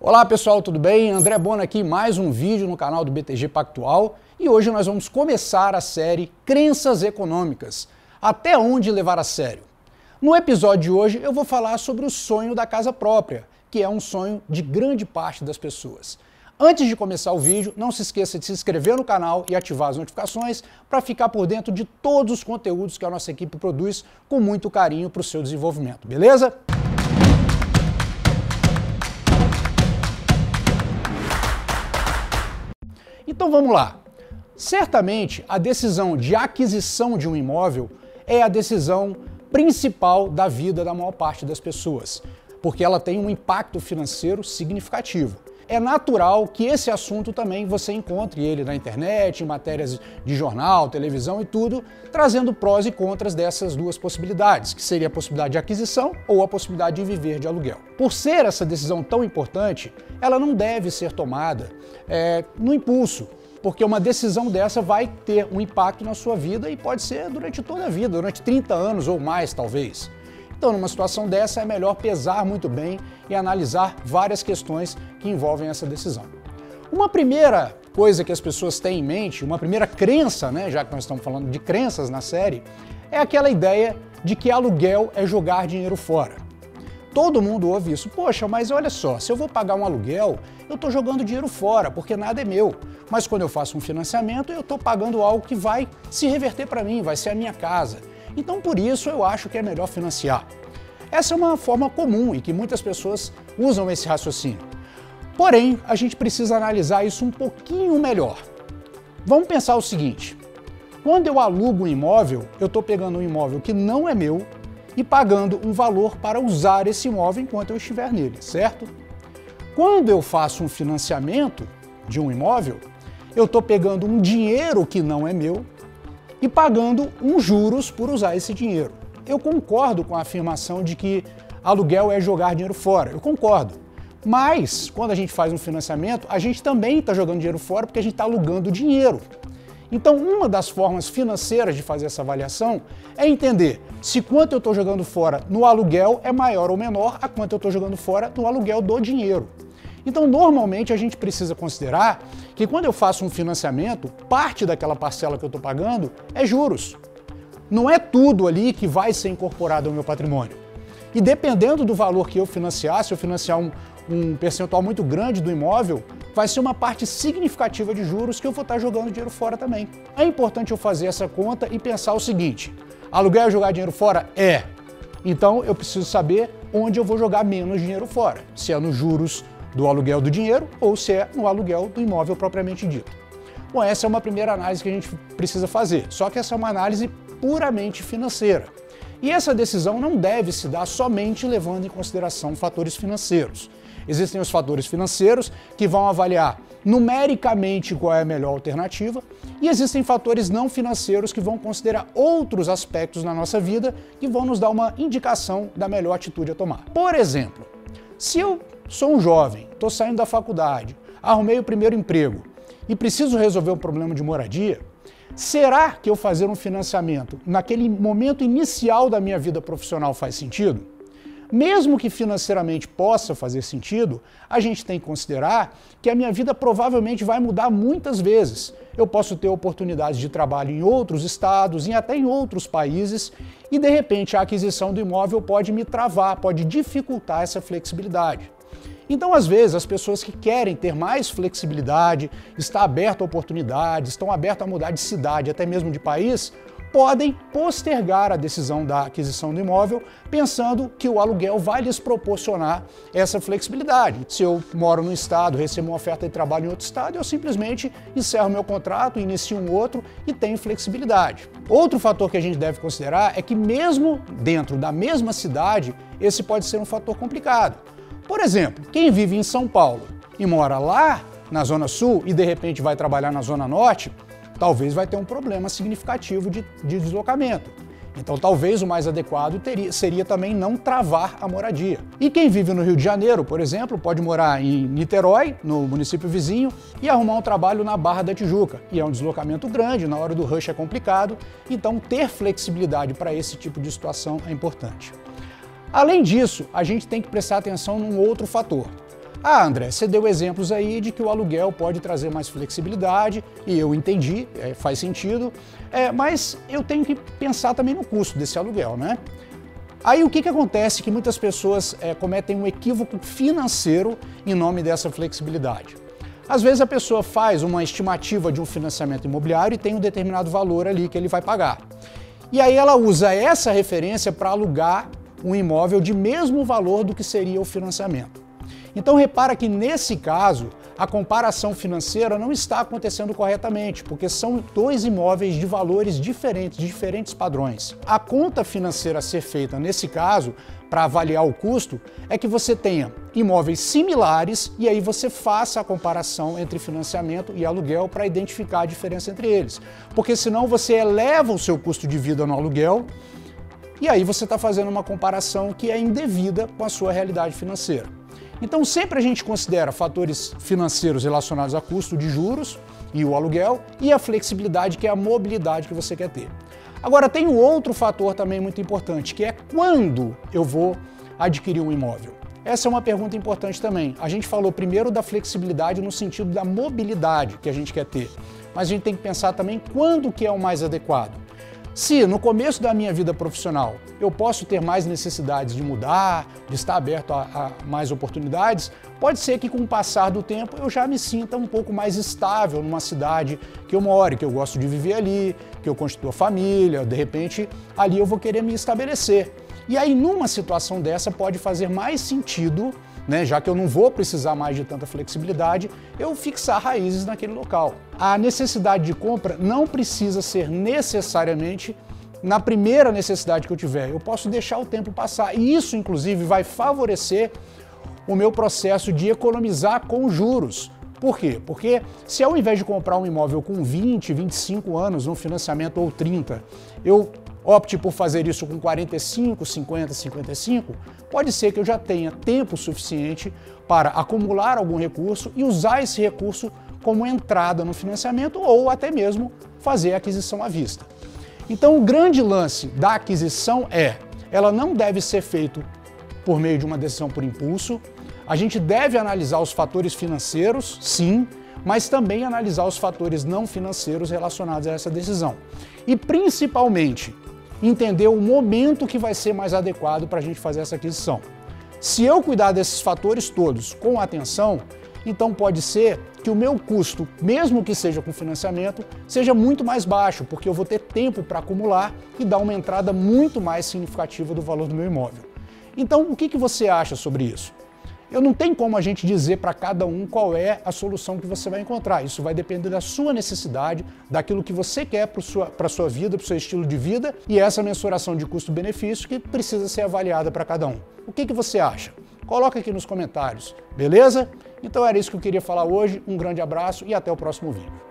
Olá pessoal, tudo bem? André Bona aqui, mais um vídeo no canal do BTG Pactual e hoje nós vamos começar a série Crenças Econômicas. Até onde levar a sério? No episódio de hoje eu vou falar sobre o sonho da casa própria, que é um sonho de grande parte das pessoas. Antes de começar o vídeo, não se esqueça de se inscrever no canal e ativar as notificações para ficar por dentro de todos os conteúdos que a nossa equipe produz com muito carinho para o seu desenvolvimento, beleza? Então vamos lá. Certamente a decisão de aquisição de um imóvel é a decisão principal da vida da maior parte das pessoas, porque ela tem um impacto financeiro significativo. É natural que esse assunto também você encontre ele na internet, em matérias de jornal, televisão e tudo, trazendo prós e contras dessas duas possibilidades, que seria a possibilidade de aquisição ou a possibilidade de viver de aluguel. Por ser essa decisão tão importante, ela não deve ser tomada é, no impulso, porque uma decisão dessa vai ter um impacto na sua vida e pode ser durante toda a vida, durante 30 anos ou mais, talvez. Então, numa situação dessa, é melhor pesar muito bem e analisar várias questões que envolvem essa decisão. Uma primeira coisa que as pessoas têm em mente, uma primeira crença, né, já que nós estamos falando de crenças na série, é aquela ideia de que aluguel é jogar dinheiro fora. Todo mundo ouve isso. Poxa, mas olha só, se eu vou pagar um aluguel, eu estou jogando dinheiro fora, porque nada é meu. Mas quando eu faço um financiamento, eu estou pagando algo que vai se reverter para mim, vai ser a minha casa. Então, por isso, eu acho que é melhor financiar. Essa é uma forma comum e que muitas pessoas usam esse raciocínio. Porém, a gente precisa analisar isso um pouquinho melhor. Vamos pensar o seguinte: quando eu alugo um imóvel, eu estou pegando um imóvel que não é meu, e pagando um valor para usar esse imóvel enquanto eu estiver nele, certo? Quando eu faço um financiamento de um imóvel, eu estou pegando um dinheiro que não é meu e pagando um juros por usar esse dinheiro. Eu concordo com a afirmação de que aluguel é jogar dinheiro fora. Eu concordo. Mas, quando a gente faz um financiamento, a gente também está jogando dinheiro fora porque a gente está alugando dinheiro. Então, uma das formas financeiras de fazer essa avaliação é entender se quanto eu estou jogando fora no aluguel é maior ou menor a quanto eu estou jogando fora no aluguel do dinheiro. Então, normalmente, a gente precisa considerar que quando eu faço um financiamento, parte daquela parcela que eu estou pagando é juros. Não é tudo ali que vai ser incorporado ao meu patrimônio. E dependendo do valor que eu financiar, se eu financiar um, um percentual muito grande do imóvel, vai ser uma parte significativa de juros que eu vou estar jogando dinheiro fora também. É importante eu fazer essa conta e pensar o seguinte: aluguel é jogar dinheiro fora? É. Então eu preciso saber onde eu vou jogar menos dinheiro fora. Se é nos juros do aluguel do dinheiro ou se é no aluguel do imóvel propriamente dito. Bom, essa é uma primeira análise que a gente precisa fazer. Só que essa é uma análise puramente financeira. E essa decisão não deve se dar somente levando em consideração fatores financeiros. Existem os fatores financeiros que vão avaliar numericamente qual é a melhor alternativa, e existem fatores não financeiros que vão considerar outros aspectos na nossa vida que vão nos dar uma indicação da melhor atitude a tomar. Por exemplo, se eu sou um jovem, estou saindo da faculdade, arrumei o primeiro emprego e preciso resolver um problema de moradia, será que eu fazer um financiamento naquele momento inicial da minha vida profissional faz sentido? Mesmo que financeiramente possa fazer sentido, a gente tem que considerar que a minha vida provavelmente vai mudar muitas vezes. Eu posso ter oportunidades de trabalho em outros estados e até em outros países, e de repente a aquisição do imóvel pode me travar, pode dificultar essa flexibilidade. Então, às vezes, as pessoas que querem ter mais flexibilidade, estar aberto a oportunidades, estão abertas a mudar de cidade, até mesmo de país, podem postergar a decisão da aquisição do imóvel, pensando que o aluguel vai lhes proporcionar essa flexibilidade. Se eu moro no estado, recebo uma oferta de trabalho em outro estado, eu simplesmente encerro meu contrato, inicio um outro e tenho flexibilidade. Outro fator que a gente deve considerar é que mesmo dentro da mesma cidade, esse pode ser um fator complicado. Por exemplo, quem vive em São Paulo e mora lá na Zona Sul e de repente vai trabalhar na Zona Norte, talvez vai ter um problema significativo de, de deslocamento. Então, talvez o mais adequado teria, seria também não travar a moradia. E quem vive no Rio de Janeiro, por exemplo, pode morar em Niterói, no município vizinho, e arrumar um trabalho na Barra da Tijuca. E é um deslocamento grande, na hora do rush é complicado, então ter flexibilidade para esse tipo de situação é importante. Além disso, a gente tem que prestar atenção num outro fator. Ah, André, você deu exemplos aí de que o aluguel pode trazer mais flexibilidade, e eu entendi, é, faz sentido, é, mas eu tenho que pensar também no custo desse aluguel, né? Aí o que, que acontece que muitas pessoas é, cometem um equívoco financeiro em nome dessa flexibilidade. Às vezes a pessoa faz uma estimativa de um financiamento imobiliário e tem um determinado valor ali que ele vai pagar. E aí ela usa essa referência para alugar um imóvel de mesmo valor do que seria o financiamento. Então repara que nesse caso, a comparação financeira não está acontecendo corretamente, porque são dois imóveis de valores diferentes, de diferentes padrões. A conta financeira a ser feita nesse caso, para avaliar o custo, é que você tenha imóveis similares e aí você faça a comparação entre financiamento e aluguel para identificar a diferença entre eles. Porque senão você eleva o seu custo de vida no aluguel e aí você está fazendo uma comparação que é indevida com a sua realidade financeira. Então sempre a gente considera fatores financeiros relacionados a custo de juros e o aluguel e a flexibilidade, que é a mobilidade que você quer ter. Agora tem um outro fator também muito importante, que é quando eu vou adquirir um imóvel. Essa é uma pergunta importante também. A gente falou primeiro da flexibilidade no sentido da mobilidade que a gente quer ter, mas a gente tem que pensar também quando que é o mais adequado. Se no começo da minha vida profissional eu posso ter mais necessidades de mudar, de estar aberto a, a, mais oportunidades, pode ser que com o passar do tempo eu já me sinta um pouco mais estável numa cidade que eu moro, que eu gosto de viver ali, que eu constitua família, de repente ali eu vou querer me estabelecer. E aí numa situação dessa pode fazer mais sentido né, já que eu não vou precisar mais de tanta flexibilidade, eu fixar raízes naquele local. A necessidade de compra não precisa ser necessariamente na primeira necessidade que eu tiver. Eu posso deixar o tempo passar e isso, inclusive, vai favorecer o meu processo de economizar com juros. Por quê? Porque se ao invés de comprar um imóvel com 20, 25 anos, um financiamento ou 30, eu opte por fazer isso com 45, 50, 55, pode ser que eu já tenha tempo suficiente para acumular algum recurso e usar esse recurso como entrada no financiamento ou até mesmo fazer a aquisição à vista. Então, o grande lance da aquisição é, ela não deve ser feita por meio de uma decisão por impulso. A gente deve analisar os fatores financeiros, sim, mas também analisar os fatores não financeiros relacionados a essa decisão. E principalmente, entender o momento que vai ser mais adequado para a gente fazer essa aquisição. Se eu cuidar desses fatores todos com atenção, então pode ser que o meu custo, mesmo que seja com financiamento, seja muito mais baixo, porque eu vou ter tempo para acumular e dar uma entrada muito mais significativa do valor do meu imóvel. Então, o que, que você acha sobre isso? Eu não tenho como a gente dizer para cada um qual é a solução que você vai encontrar. Isso vai depender da sua necessidade, daquilo que você quer para a sua, sua vida, para o seu estilo de vida e essa mensuração de custo-benefício que precisa ser avaliada para cada um. O que, que você acha? Coloca aqui nos comentários, beleza? Então era isso que eu queria falar hoje. Um grande abraço e até o próximo vídeo.